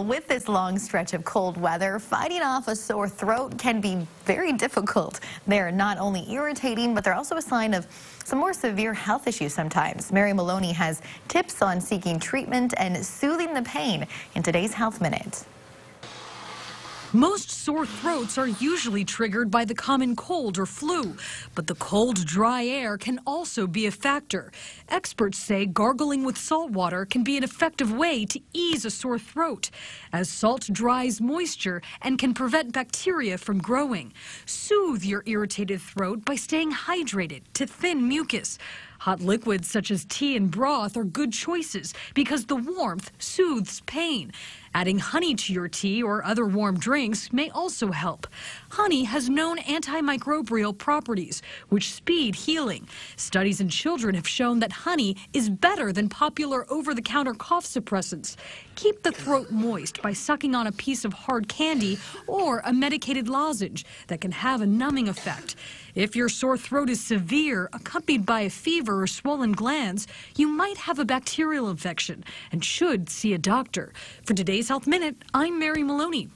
With this long stretch of cold weather, fighting off a sore throat can be very difficult. They're not only irritating, but they're also a sign of some more severe health issues sometimes. Mary Maloney has tips on seeking treatment and soothing the pain in today's Health Minute. Most sore throats are usually triggered by the common cold or flu, but the cold, dry air can also be a factor. Experts say gargling with salt water can be an effective way to ease a sore throat, as salt dries moisture and can prevent bacteria from growing. Soothe your irritated throat by staying hydrated to thin mucus. Hot liquids such as tea and broth are good choices because the warmth soothes pain. Adding honey to your tea or other warm drinks may also help. Honey has known antimicrobial properties, which speed healing. Studies in children have shown that honey is better than popular over-the-counter cough suppressants. Keep the throat moist by sucking on a piece of hard candy or a medicated lozenge that can have a numbing effect. If your sore throat is severe, accompanied by a fever or swollen glands, you might have a bacterial infection and should see a doctor. For today's Health Minute, I'm Mary Maloney.